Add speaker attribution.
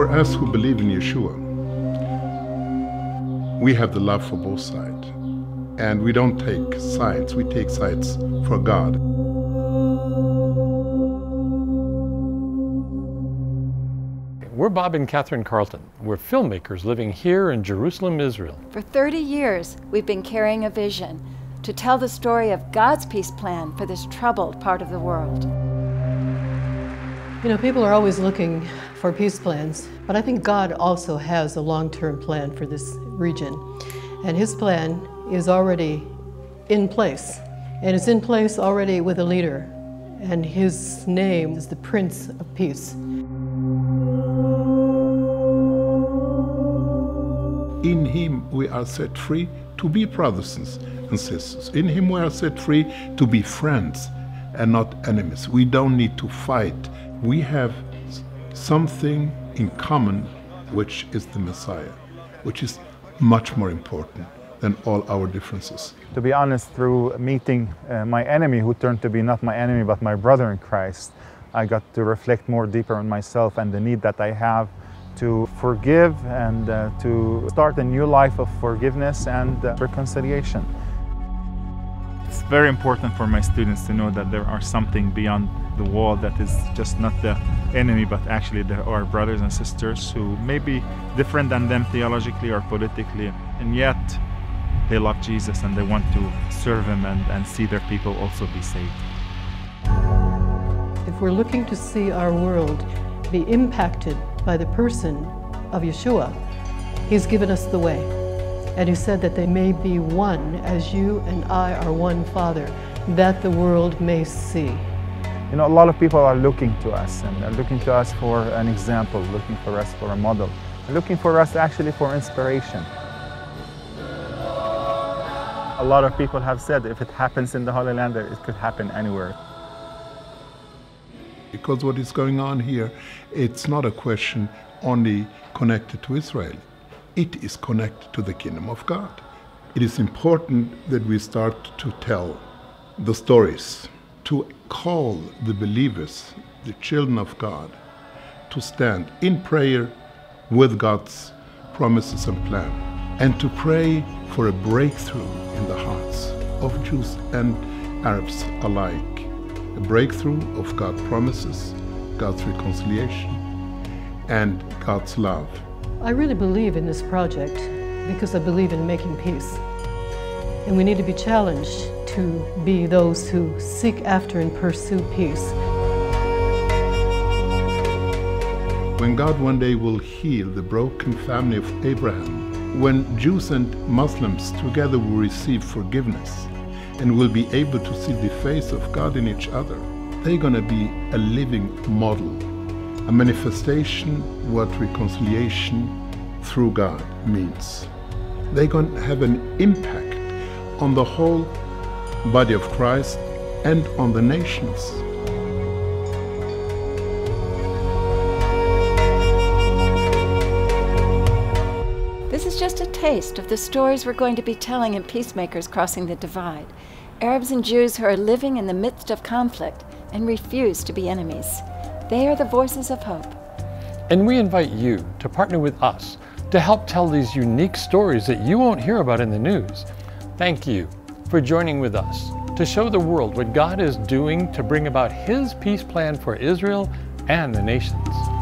Speaker 1: us who believe in Yeshua, we have the love for both sides. And we don't take sides, we take sides for God.
Speaker 2: We're Bob and Catherine Carlton. We're filmmakers living here in Jerusalem, Israel.
Speaker 3: For 30 years, we've been carrying a vision to tell the story of God's peace plan for this troubled part of the world.
Speaker 4: You know, people are always looking for peace plans, but I think God also has a long term plan for this region. And His plan is already in place, and it's in place already with a leader, and His name is the Prince of Peace.
Speaker 1: In Him we are set free to be brothers and sisters. In Him we are set free to be friends and not enemies. We don't need to fight. We have something in common, which is the Messiah, which is much more important than all our differences.
Speaker 5: To be honest, through meeting uh, my enemy, who turned to be not my enemy but my brother in Christ, I got to reflect more deeper on myself and the need that I have to forgive and uh, to start a new life of forgiveness and uh, reconciliation. It's very important for my students to know that there are something beyond the wall that is just not the enemy but actually the, are brothers and sisters who may be different than them theologically or politically and yet they love Jesus and they want to serve him and, and see their people also be saved.
Speaker 4: If we're looking to see our world be impacted by the person of Yeshua, He's given us the way. And He said that they may be one as you and I are one, Father, that the world may see.
Speaker 5: You know, a lot of people are looking to us and are looking to us for an example, looking for us for a model, looking for us actually for inspiration. A lot of people have said if it happens in the Holy Land, it could happen anywhere.
Speaker 1: Because what is going on here, it's not a question only connected to Israel. It is connected to the kingdom of God. It is important that we start to tell the stories, to call the believers, the children of God, to stand in prayer with God's promises and plan, and to pray for a breakthrough in the hearts of Jews and Arabs alike. A breakthrough of God's promises, God's reconciliation, and God's love.
Speaker 4: I really believe in this project because I believe in making peace. And we need to be challenged to be those who seek after and pursue peace.
Speaker 1: When God one day will heal the broken family of Abraham, when Jews and Muslims together will receive forgiveness and will be able to see the face of God in each other, they're going to be a living model, a manifestation what reconciliation through God means. They're going to have an impact on the whole body of Christ and on the nations.
Speaker 3: This is just a taste of the stories we're going to be telling in Peacemakers Crossing the Divide. Arabs and Jews who are living in the midst of conflict and refuse to be enemies. They are the voices of hope.
Speaker 2: And we invite you to partner with us to help tell these unique stories that you won't hear about in the news. Thank you for joining with us to show the world what God is doing to bring about His peace plan for Israel and the nations.